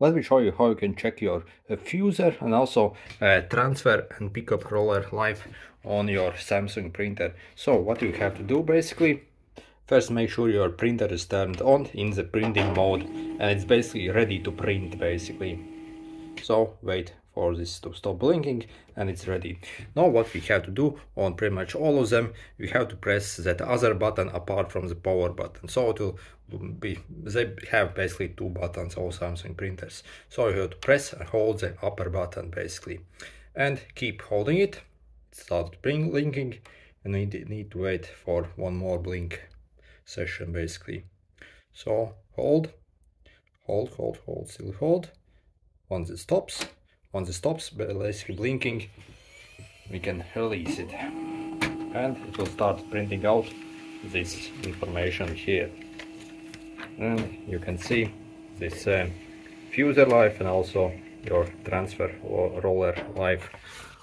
let me show you how you can check your uh, fuser and also uh, transfer and pickup roller life on your Samsung printer. So what you have to do basically, first make sure your printer is turned on in the printing mode and it's basically ready to print basically. So wait for this to stop blinking and it's ready. Now what we have to do on pretty much all of them, we have to press that other button apart from the power button. So it will be, they have basically two buttons, all Samsung printers. So you have to press and hold the upper button basically and keep holding it. start blinking and we need to wait for one more blink session basically. So hold, hold, hold, hold, still hold. Once it stops, once it stops but basically blinking we can release it. And it will start printing out this information here. And you can see this uh, fuser life and also your transfer or roller life.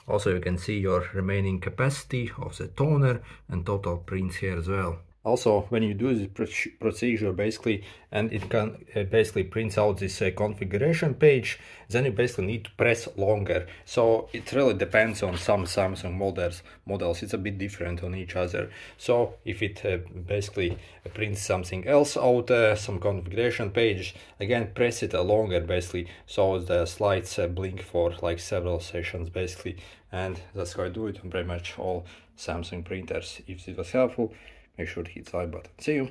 Also you can see your remaining capacity of the toner and total prints here as well also when you do this procedure basically and it can uh, basically prints out this uh, configuration page then you basically need to press longer. So it really depends on some samsung models models. It's a bit different on each other. So if it uh, basically prints something else out uh, some configuration page again press it longer basically. So the slides uh, blink for like several sessions basically. And that's how i do it on pretty much all samsung printers. If it was helpful make sure to hit the like button. See you!